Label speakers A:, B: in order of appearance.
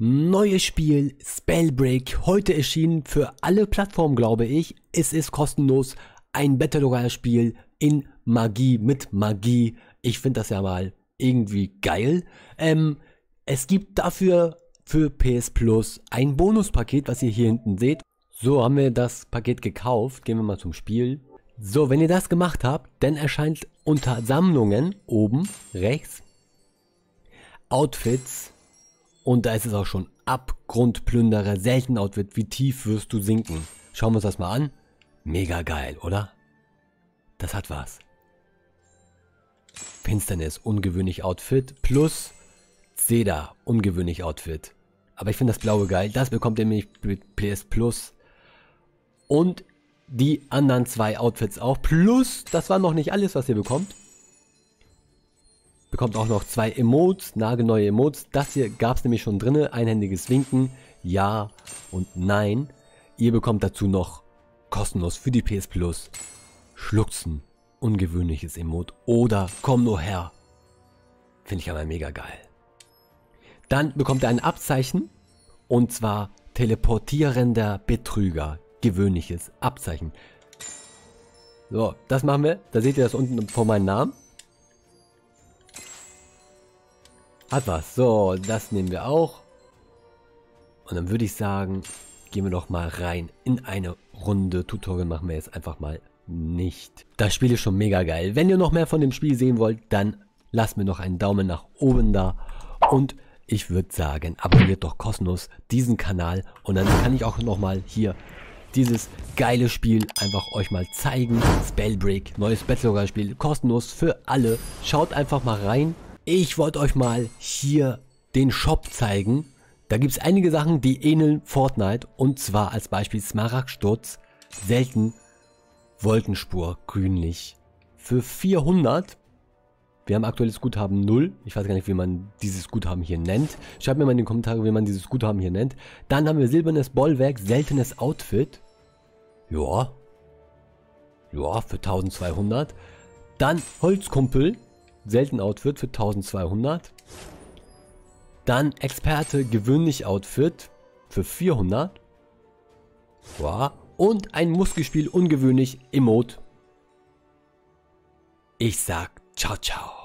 A: Neues Spiel, Spellbreak, heute erschienen für alle Plattformen, glaube ich. Es ist kostenlos ein Battle Royale Spiel in Magie, mit Magie. Ich finde das ja mal irgendwie geil. Ähm, es gibt dafür für PS Plus ein Bonuspaket, was ihr hier hinten seht. So haben wir das Paket gekauft. Gehen wir mal zum Spiel. So, wenn ihr das gemacht habt, dann erscheint unter Sammlungen oben rechts Outfits und da ist es auch schon Abgrundplünderer, selten Outfit. Wie tief wirst du sinken? Schauen wir uns das mal an. Mega geil, oder? Das hat was. Finsternis, ungewöhnlich Outfit. Plus Seda, ungewöhnlich Outfit. Aber ich finde das blaue geil. Das bekommt ihr nämlich mit PS Plus. Und die anderen zwei Outfits auch. Plus, das war noch nicht alles, was ihr bekommt. Bekommt auch noch zwei Emotes, nagelneue Emotes. Das hier gab es nämlich schon drin. Einhändiges Winken, ja und nein. Ihr bekommt dazu noch kostenlos für die PS Plus Schluchzen, ungewöhnliches Emote oder Komm nur her. Finde ich aber mega geil. Dann bekommt ihr ein Abzeichen und zwar teleportierender Betrüger. Gewöhnliches Abzeichen. So, das machen wir. Da seht ihr das unten vor meinem Namen. Hat was. So, das nehmen wir auch. Und dann würde ich sagen, gehen wir doch mal rein in eine Runde. Tutorial machen wir jetzt einfach mal nicht. Das Spiel ist schon mega geil. Wenn ihr noch mehr von dem Spiel sehen wollt, dann lasst mir noch einen Daumen nach oben da. Und ich würde sagen, abonniert doch kostenlos diesen Kanal. Und dann kann ich auch nochmal hier dieses geile Spiel einfach euch mal zeigen. Spellbreak, neues Battle Royale Spiel, kostenlos für alle. Schaut einfach mal rein. Ich wollte euch mal hier den Shop zeigen. Da gibt es einige Sachen, die ähneln Fortnite. Und zwar als Beispiel Smaragdsturz, selten Wolkenspur, grünlich. Für 400. Wir haben aktuelles Guthaben 0. Ich weiß gar nicht, wie man dieses Guthaben hier nennt. Schreibt mir mal in die Kommentare, wie man dieses Guthaben hier nennt. Dann haben wir silbernes Bollwerk, seltenes Outfit. Ja. Ja, für 1200. Dann Holzkumpel, selten Outfit für 1200. Dann Experte gewöhnlich Outfit für 400. Wow. Und ein Muskelspiel ungewöhnlich Emote. Ich sag ciao ciao.